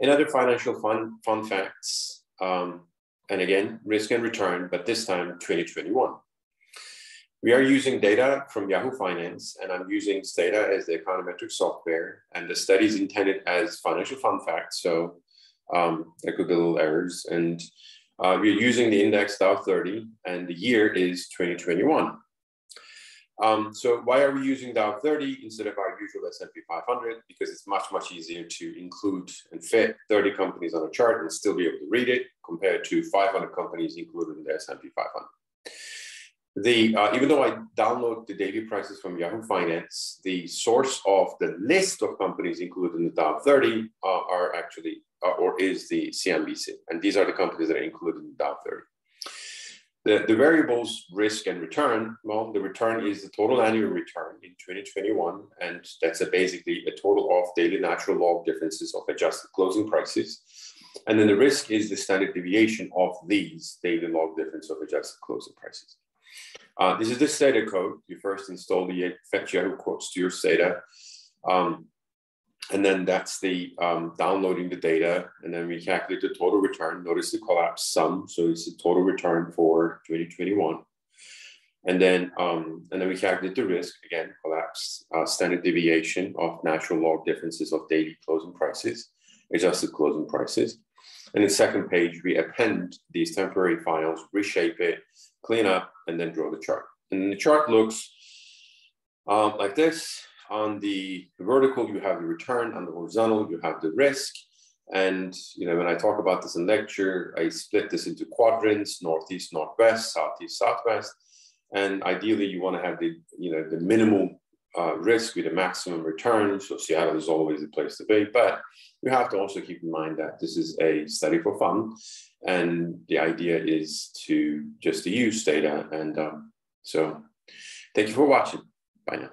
and other financial fun, fun facts. Um, and again, risk and return, but this time 2021. We are using data from Yahoo Finance, and I'm using Stata as the econometric software, and the study is intended as financial fun facts, so um, there could be little errors. And uh, we're using the index Dow 30, and the year is 2021. Um, so why are we using Dow 30 instead of our usual S&P 500? Because it's much, much easier to include and fit 30 companies on a chart and still be able to read it compared to 500 companies included in the S&P 500. The, uh, even though I download the daily prices from Yahoo Finance, the source of the list of companies included in the Dow 30 uh, are actually, uh, or is the CNBC. And these are the companies that are included in the Dow 30. The, the variables risk and return, well, the return is the total annual return in 2021. And that's a basically a total of daily natural log differences of adjusted closing prices. And then the risk is the standard deviation of these daily log difference of adjusted closing prices. Uh, this is the Stata code. You first install the fetch Yahoo quotes to your Stata. Um, and then that's the um, downloading the data. And then we calculate the total return. Notice the collapse sum. So it's the total return for 2021. And then, um, and then we calculate the risk, again, collapse uh, standard deviation of natural log differences of daily closing prices, adjusted closing prices. And the second page, we append these temporary files, reshape it, clean up, and then draw the chart. And the chart looks um, like this. On the vertical, you have the return. On the horizontal, you have the risk. And you know, when I talk about this in lecture, I split this into quadrants: northeast, northwest, southeast, southwest. And ideally, you want to have the you know the minimal uh, risk with a maximum return. So Seattle is always the place to be. But you have to also keep in mind that this is a study for fun. And the idea is to just to use data. And um, so thank you for watching. Bye now.